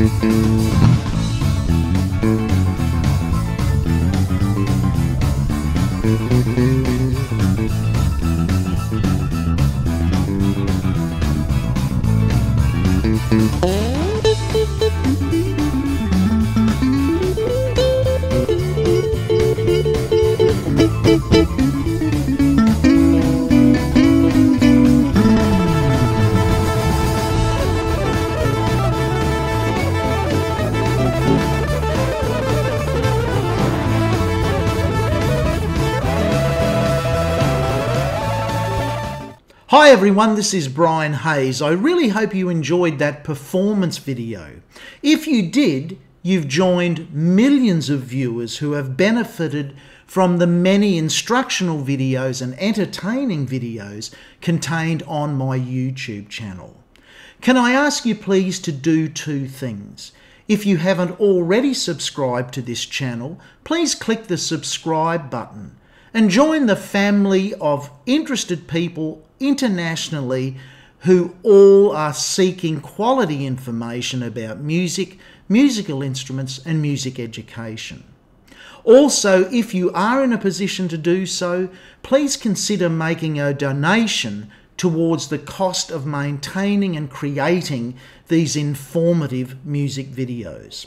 Mm-hmm. Hi everyone, this is Brian Hayes. I really hope you enjoyed that performance video. If you did, you've joined millions of viewers who have benefited from the many instructional videos and entertaining videos contained on my YouTube channel. Can I ask you please to do two things? If you haven't already subscribed to this channel, please click the subscribe button and join the family of interested people internationally who all are seeking quality information about music, musical instruments, and music education. Also, if you are in a position to do so, please consider making a donation towards the cost of maintaining and creating these informative music videos.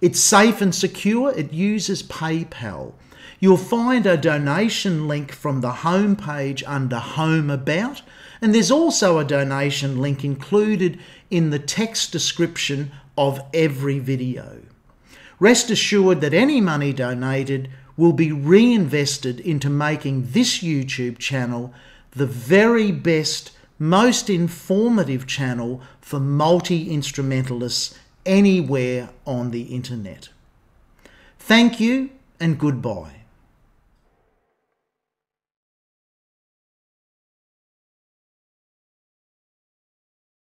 It's safe and secure, it uses PayPal. You'll find a donation link from the home page under Home About, and there's also a donation link included in the text description of every video. Rest assured that any money donated will be reinvested into making this YouTube channel the very best, most informative channel for multi instrumentalists anywhere on the internet. Thank you and goodbye.